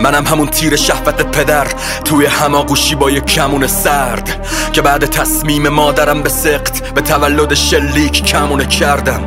منم همون تیر شهوت پدر توی هماگوشی با یک کمون سرد که بعد تصمیم مادرم به سقط به تولد شلیک کمونه کردم.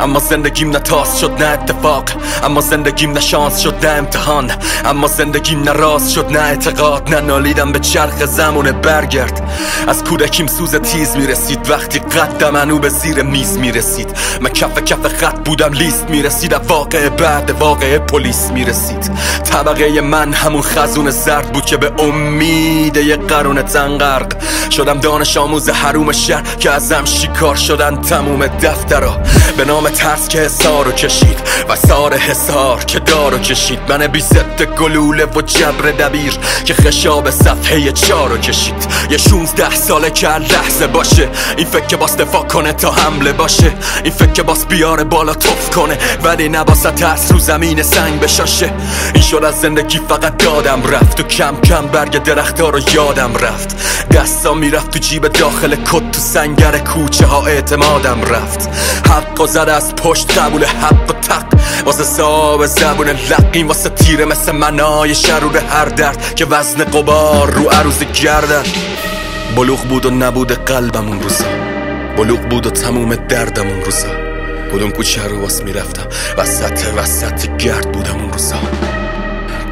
اما زندگیم نه تاس شد نه اتفاق. اما زندگیم نه شانس شد نه امتحان. اما زندگیم نه راز شد نه اعتقاد. نه نالیدم به چرخ زمونه برگرد. از کودکیم سوز تیز می‌رسید. وقتی قد منو به زیر میز می‌رسید. من کف کف خط بودم لیست می‌رسید. واقع بعد واقع پلیس می‌رسید. طبقه من همون خزون زرد بود که به امید یه قرون تنگرق شدم دانش آموز حروم شهر که ازم شکار شدن تموم دفترا. به نام ترس که حسار رو کشید و سار حسار که دارو کشید. من بی ست گلوله و جبر دبیر که خشاب صفحه چارو کشید. یه شونزده ساله که لحظه باشه. این فکر که باس دفاع کنه تا حمله باشه. این فکر که باس بیاره بالا توف کنه. ولی نباسه ترس رو زمین سنگ بشاشه. این شد از زندگی فقط دادم رفت و کم کم برگ درخت رو یادم رفت. دستا می‌رفت تو جیب داخل کت تو سنگر کوچه ها اعتمادم رفت. حق و زد از پشت قبول حق و تق. واسه صاحب زبون لقیم واسه تیره مثل منای شرور هر درد که وزن قبار رو عروض گردن بلوغ بود و نبود قلبم اون روزا. بلوغ بود و تموم دردم اون روزا. کدوم کوچه رو واس می‌رفتم؟ وسط وسط گرد بودم اون روزا.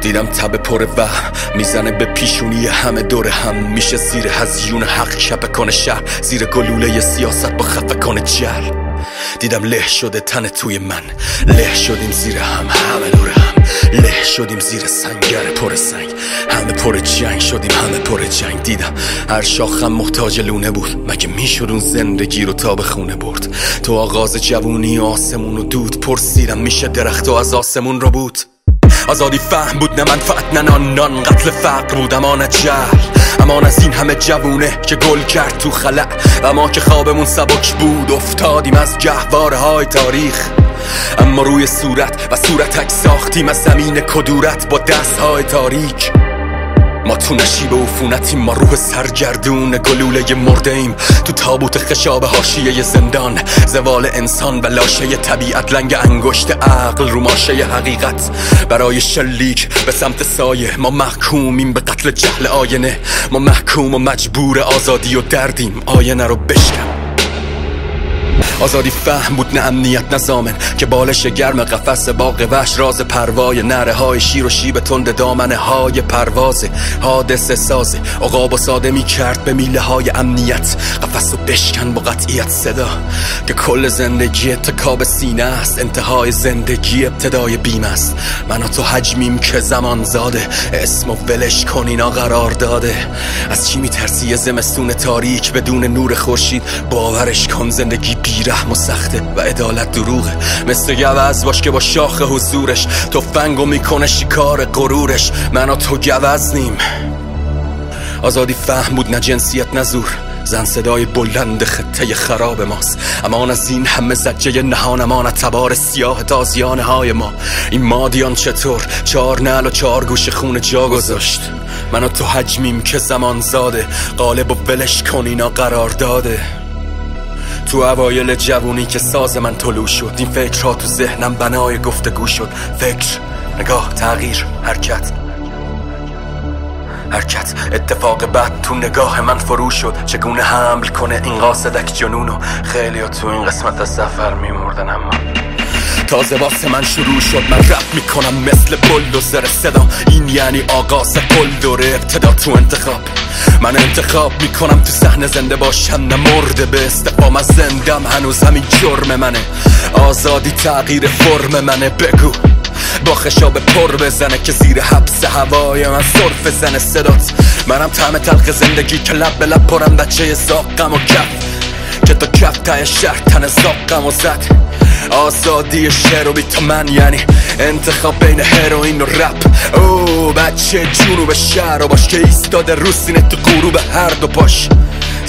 دیدم تب پر و می‌زنه به پیشونی همه دور هم. میشه زیر هزیون حق کپ کنه شهر زیر گلوله سیاست با کنه جل دیدم له شده تن توی من له شدیم زیر هم همه دور هم. له شدیم زیر سنگر پر سنگ. همه پر جنگ شدیم همه پر جنگ. دیدم هر شاخم محتاج لونه بود. مگه می‌شد اون زندگی رو تا به خونه برد؟ تو آغاز جوونی آسمون و دود پرسیدم میشه درخت و از آسمون رو بود؟ آزادی فهم بود نه منفعت نه نان. نان قتل فقر بود اما نه جهل. امان از این همه جوونه که گل کرد تو خلع. و ما که خوابمون سبک بود افتادیم از گهواره های تاریخ. اما روی صورت و صورتک ساختیم از زمین کدورت با دست های تاریک. ما تو نشیب عفونتیم ما روح سرگردون گلوله مرده ایم تو تابوت خشاب حاشیه زندان زوال انسان و لاشه طبیعت. لنگ انگشت عقل رو ماشه حقیقت. برای شلیک به سمت سایه ما محکومیم به قتل جهل آینه. ما محکوم و مجبور آزادی و دردیم. آینه رو بشکن. آزادی فهم بود نه امنیت نه زامن که بالش گرم قفس باغ وحش راز پروای نره های شیر و شیب تند دامنه های پرواز حادثه سازه. عقاب و ساده می کرد به میله های امنیت. قفس و بشکن با قطعیت صدا که کل زندگی اتکاب سینه است. انتهای زندگی ابتدای بیم است. من و تو حجمیم که زمان زاده. اسم و ولش کن اینا قرار داده. از چی میترسی یه زمستون تاریک بدون نور خورشید؟ باورش کن زندگی بیرحم و سخته و عدالت دروغه مثل گوز باش که با شاخ حضورش. تفنگو می‌کنه شکار غرورش. من و تو گوزنیم آزادی فهم بود نه جنسیت نه زور. زن صدای بلند خطه خراب ماست. امان از این همه زجه نهان امان تبار سیاه تازیانه های ما. این مادیان چطور؟ چار نل و چار گوش خون جا گذاشت. من و تو حجمیم که زمان زاده. قالب و ولش کن اینا قرار داده. تو اوایل جوونی که ساز من طلوع شد این فکرها تو ذهنم بنای گفتگو شد. فکر نگاه تغییر حرکت. حرکت اتفاق بد تو نگاه من فرو شد چگونه حمل کنه این قاصدک جنونو؟ خیلی تو این قسمت از سفر میمردن اما. تازه واسه من شروع شد من رپ می‌کنم مثل بلدوزر صدا. این یعنی آغاز کل دوره ابتدا تو انتخاب. من انتخاب می‌کنم تو صحنه زنده باشم نه مرده به استفام از زندم هنوز همین جرم منه. آزادی تغییر فرم منه بگو. با خشاب پر بزنه که زیر حبس هوای من صرف زنه صدات. منم طعم تلخ زندگی که لب به لب پرم بچه زاقم و کف. که تا کف تای شهر تن زاقم و زد. آزادی شعر و بیت من یعنی انتخاب بین هروین و رپ. او بچه جنوب شهر و باش که ایستاده رو سینه تو غروب هر دو پاش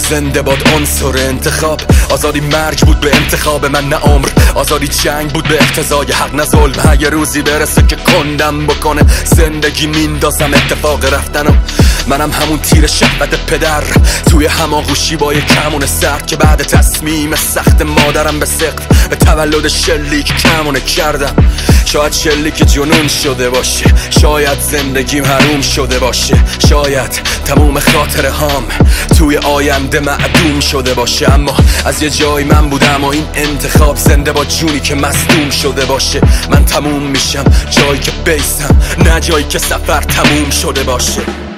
زنده باد عنصر انتخاب. آزادی مرگ بود به انتخاب من نه عمر. آزادی جنگ بود به اقتضای حق. نه ظلم. یه روزی برسه که کندم بکنه. زندگی میندازم اتفاق رفتنم. منم همون تیر شهوت پدر. توی هماغوشی با یه کمون سرد که بعد تصمیم سخت مادرم به سقف. به تولد شلیک کمونه کردم. شاید شلیک جنون شده باشه. شاید زندگیم حروم شده باشه. شاید تموم خاطره هام. توی آینده معدوم شده باشه. اما از یه جای من بودم و این انتخاب زنده با جونی که مصدوم شده باشه. من تموم میشم. جایی که بیسم نه جایی که سفر تموم شده باشه.